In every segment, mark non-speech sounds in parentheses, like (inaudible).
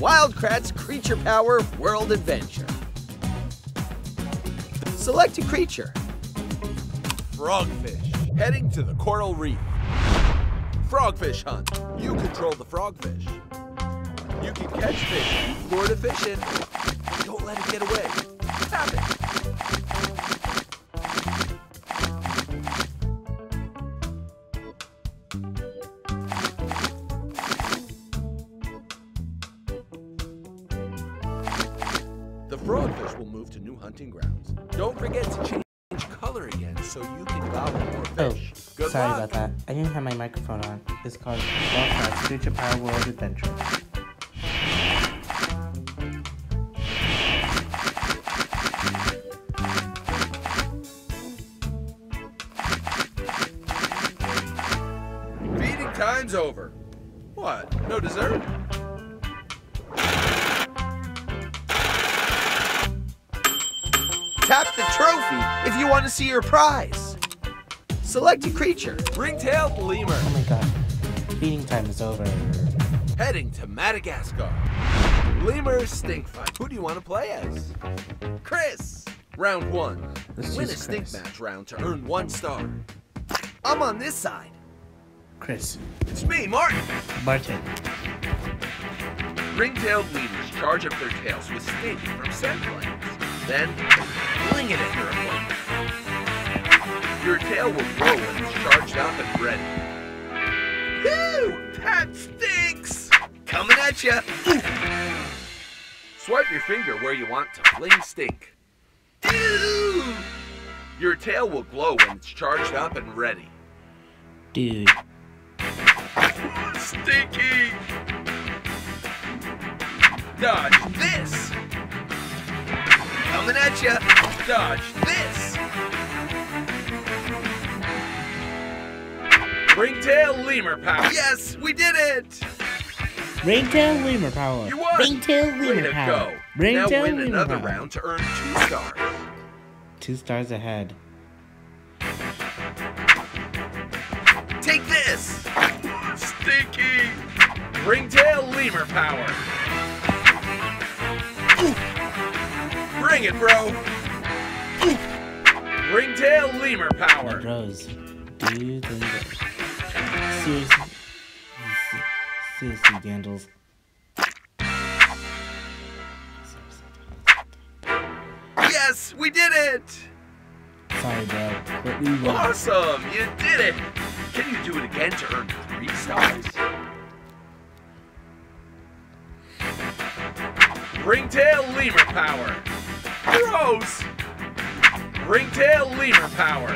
Wild Kratts Creature Power World Adventure. Select a creature. Frogfish, heading to the coral reef. Frogfish hunt. You control the frogfish. You can catch fish, lure the fish in. Don't let it get away. Tap it. The frogfish will move to new hunting grounds. Don't forget to change color again so you can gobble more Oh, fish. Good sorry luck. about that. I didn't have my microphone on. It's called Wild Kratts Future Power World Adventure. Trophy if you want to see your prize. Select a creature. Ring-tailed lemur, Oh my god. Feeding time is over. heading to Madagascar. Lemur stink fight. Who do you want to play as? Chris. Round one. Let's Win a choose stink match round to earn one star. I'm on this side. Chris. It's me, Martin. Martin. Ring-tailed lemurs charge up their tails with stink from scent glands. Then, fling it at your opponent. Your tail will glow when it's charged up and ready. Whew! That stinks! Coming at ya! Swipe your finger where you want to fling stink. Ew! Your tail will glow when it's charged up and ready. Dude. Stinky! Dodge this! Coming at you. Dodge this! Ringtail lemur power! Yes, we did it! Ringtail Lemur Power. You won! Ringtail Way Lemur to Power. go! now win Lemur another Power. round to earn two stars. Two stars ahead. Take this! Stinky! Ringtail lemur power! Bring it, bro! Ringtail lemur power! bros. Dude, seriously. Seriously, Gandals. Yes, we did it! Sorry, bro. But we won. Awesome! You did it! Can you do it again to earn three stars? Ringtail lemur power! Gross! Ringtail lemur power!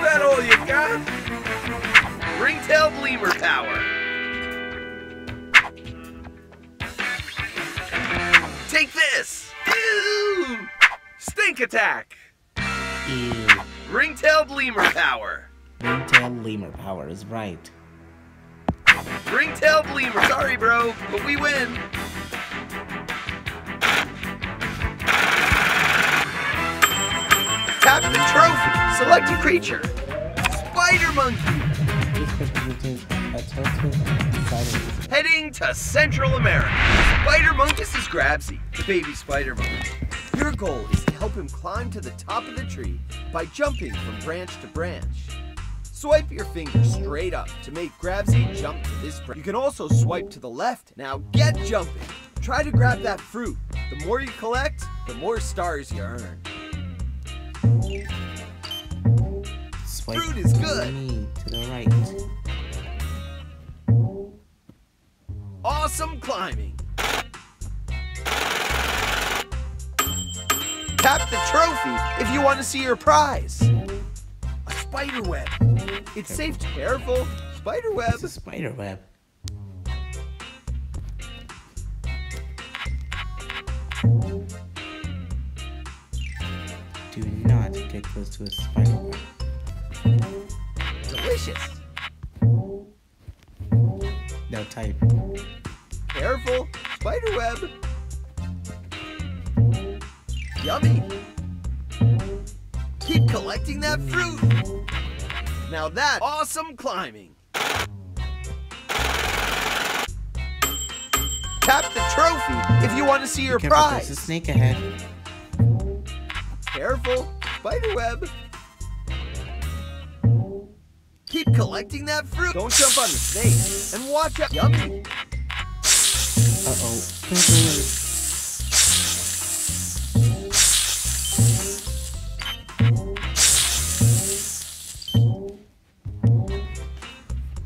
That all you got? Ring-tailed lemur power. Take this. Ew! Stink attack! Ew. Ring-tailed lemur power. Ringtail Lemur Power is right. Ring-tailed lemur. Sorry, bro, but we win. Tap the trophy. Select a creature. Spider monkey. Heading to Central America. Spider Monkus is Grabsy, the baby spider monkey. Your goal is to help him climb to the top of the tree by jumping from branch to branch. Swipe your finger straight up to make Grabsy jump to this branch. You can also swipe to the left. Now get jumping. Try to grab that fruit. The more you collect, the more stars you earn. Swipe Fruit is good. me to the right. Awesome climbing. Tap the trophy if you want to see your prize. A spider web. It's safe to careful. Spider web. It's a spider web. Do not get close to a spider web. Delicious. No type. Careful. Spider web. Yummy. Keep collecting that fruit. Now that's awesome climbing. Tap the trophy if you want to see your Careful, there's a prize. snake ahead. Careful, spider collecting that fruit. Don't jump on the snake. And watch out. Yummy. Uh-oh.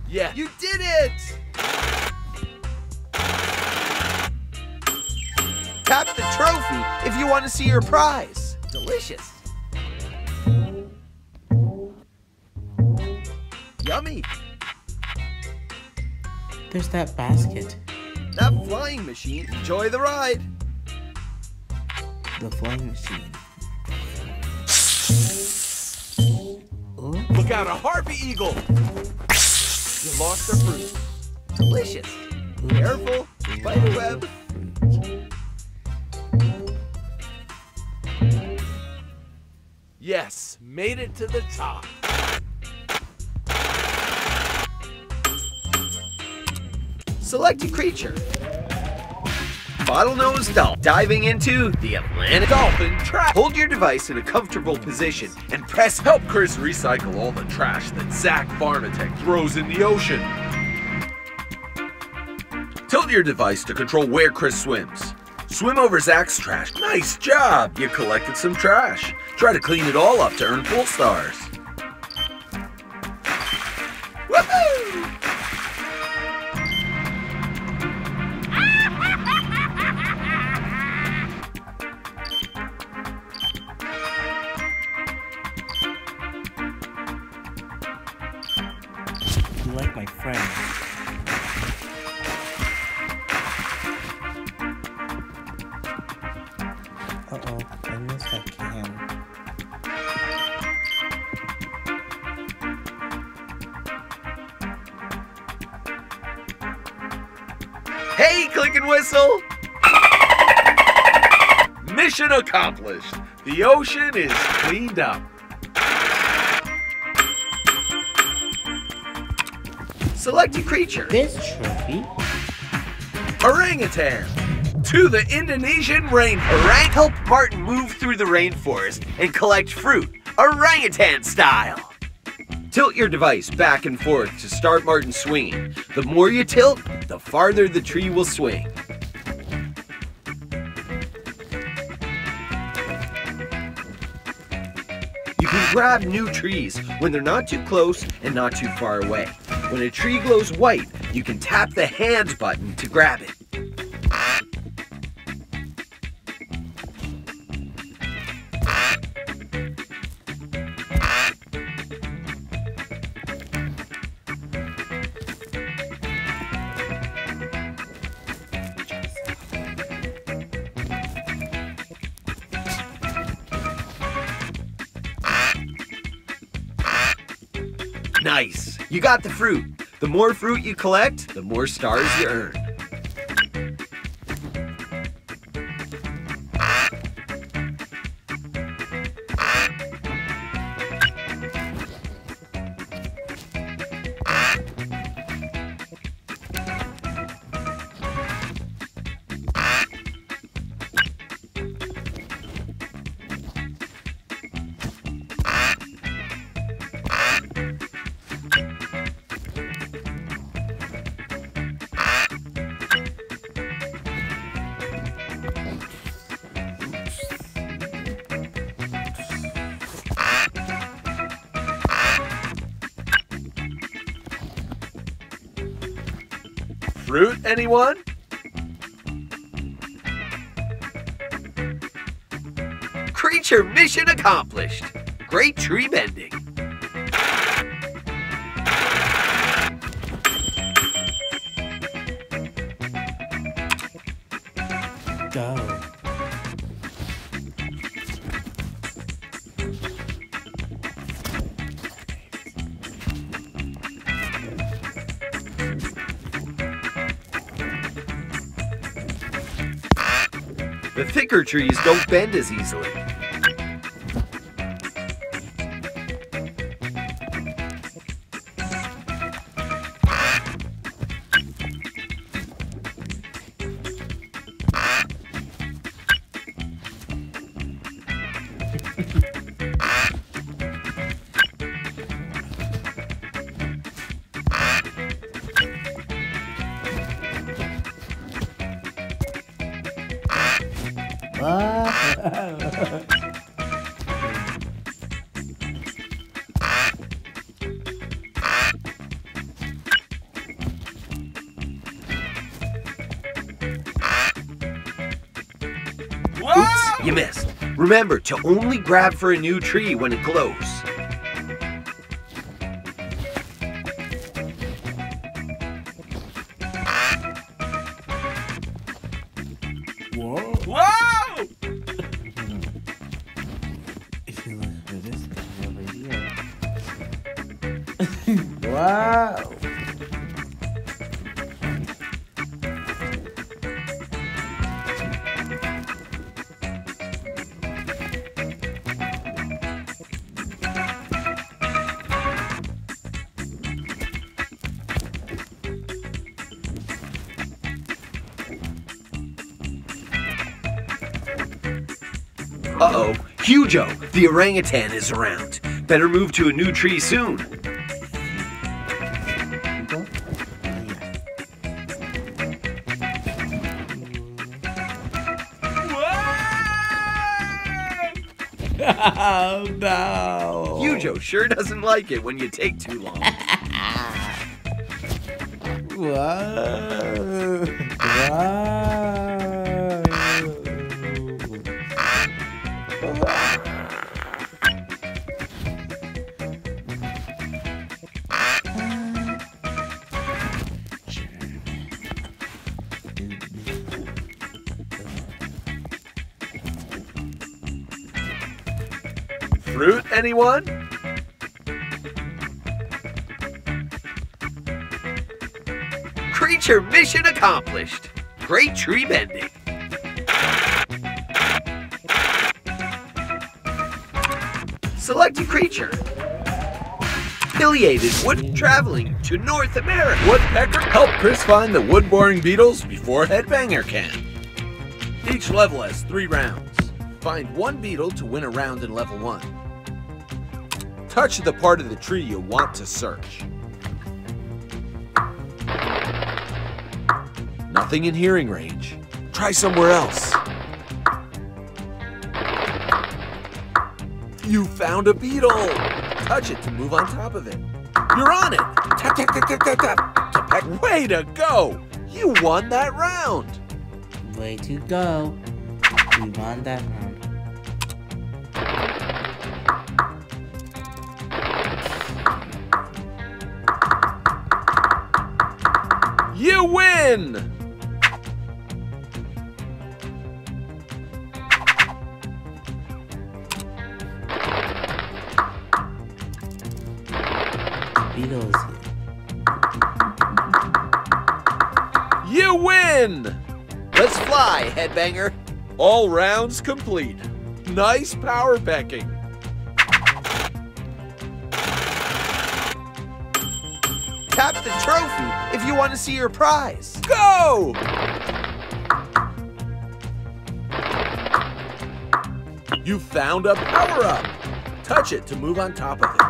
Yeah. You did it! Tap the trophy if you want to see your prize. Delicious. There's that basket. That flying machine. Enjoy the ride. The flying machine. Ooh, Look out, a harpy eagle. You lost the fruit. Delicious. Careful. Spider web. Yes, made it to the top. Select a creature. Bottlenose dolphin. Diving into the Atlantic. Dolphin trash. Hold your device in a comfortable position and press Help Chris recycle all the trash that Zach Varmitech throws in the ocean. Tilt your device to control where Chris swims. Swim over Zach's trash. Nice job! You collected some trash. Try to clean it all up to earn full stars. Whistle! Mission accomplished. The ocean is cleaned up. Select a creature. This trophy? Orangutan to the Indonesian rainforest. Help Martin move through the rainforest and collect fruit, orangutan style. Tilt your device back and forth to start Martin swinging. The more you tilt, the farther the tree will swing. Grab new trees when they're not too close and not too far away. When a tree glows white, you can tap the hand button to grab it. Nice. You got the fruit. The more fruit you collect, the more stars you earn. Fruit, anyone? Creature mission accomplished. Great tree bending. Go. Thicker trees don't bend as easily. You missed. Remember to only grab for a new tree when it glows. Whoa. Whoa! If (laughs) Uh-oh, Hugo, the orangutan is around. Better move to a new tree soon. Oh, (laughs) no. Hugo sure doesn't like it when you take too long. (laughs) Whoa. (laughs) Wow. Fruit, anyone? Creature mission accomplished. Great tree bending. Select a creature. Affiliated wood traveling to North America. Woodpecker help Chris find the wood-boring beetles before Headbanger can. Each level has three rounds. Find one beetle to win a round in level one. Touch the part of the tree you want to search. Nothing in hearing range. Try somewhere else. You found a beetle! Touch it to move on top of it. You're on it! Tap, tap, tap, tap, tap, tap. Way to go! You won that round! Way to go. We won that round. You win! You win! Let's fly, Headbanger. All rounds complete. Nice power pecking. Tap the trophy if you want to see your prize. Go! You found a power up. Touch it to move on top of it.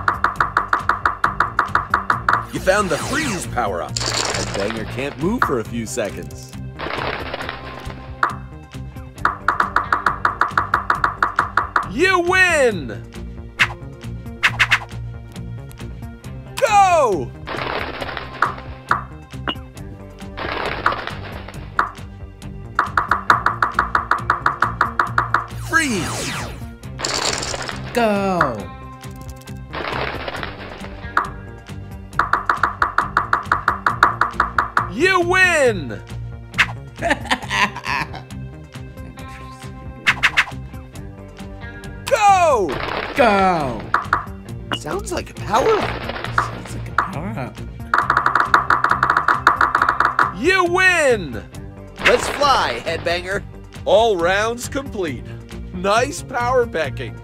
You found the freeze power up. And Banger can't move for a few seconds. You win! Go! Go! You win! (laughs) Go! Go! Sounds like a power up. Sounds like a power up. You win! Let's fly, Headbanger. All rounds complete. Nice power pecking.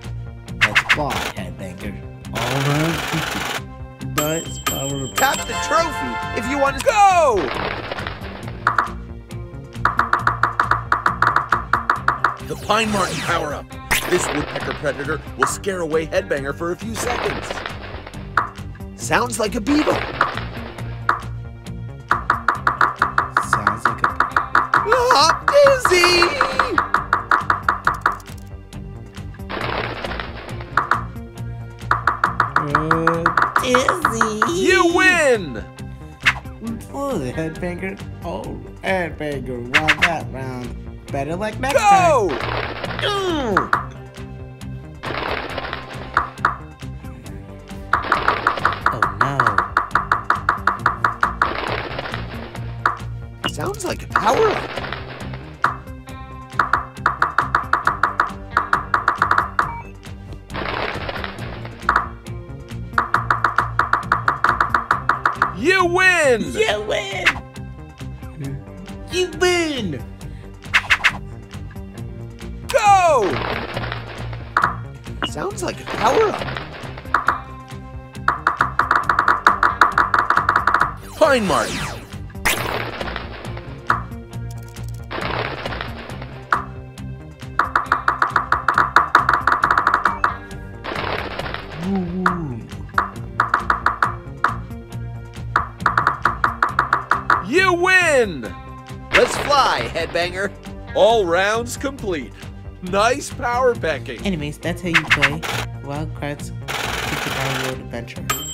Let's fly, headbanger. All around. Nice power up. Tap the trophy if you want to Go! The Pine Marten power up. This woodpecker predator will scare away Headbanger for a few seconds. Sounds like a beetle. Sounds like a. Ah, dizzy! Headbanger. Oh, headbanger won that round. Better luck next Go! time. Mm. Go! Pine Mark. You win! Let's fly, headbanger. All rounds complete. Nice power packing. Anyways, that's how you play Wild Kratts Mario World Adventure.